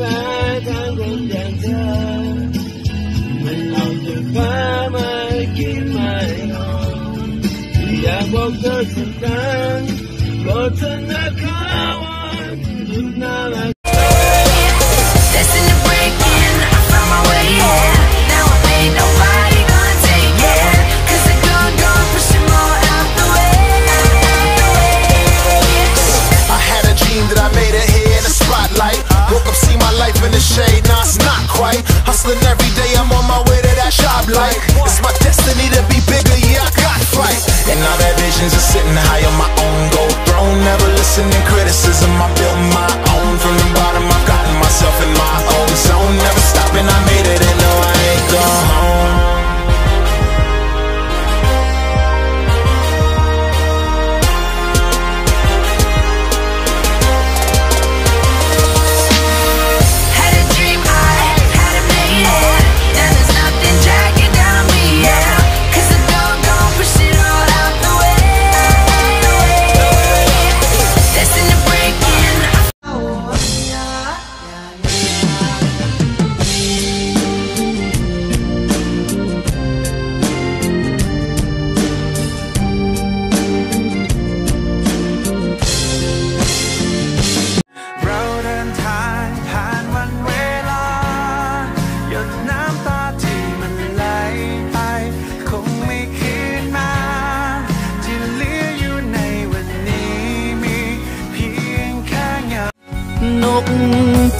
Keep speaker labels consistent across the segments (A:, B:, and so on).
A: ฟ้าทางคนอย่างเธอมันเอาจาก
B: ฟ้ามาคิดไม่ออกอยากบอกเธอสักครั้งโปรดเธอนะคะวันหยุดน่า
C: ก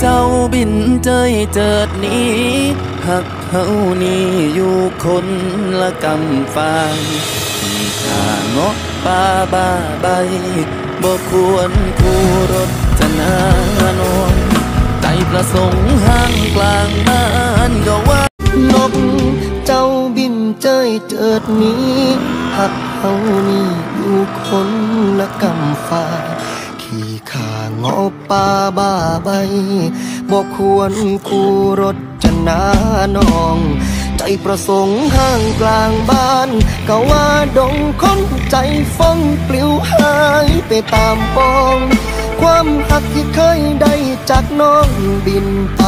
C: เจ้าบินเจยเจิดหนี้หักเฮานี่อยู่คนละกำฟางที่ขาเงาะป่าบ้าใบบ่ควรคู่รถจะนานอนใจประสงค์ห้างกลางบ้านก็ว่า
D: นกเจ้าบินเจยเจิดหนี้หักเฮานี่อยู่คนละกำฟ้า ขี่ข้างอป่าบ้าใบบอกควรคู่รถจะนานอง ใจประสงค์ห้างกลางบ้านก็ว่าดงคนใจฟ้องปลิวหายไปตามปอง ความหักที่เคยได้จากน้องบินไป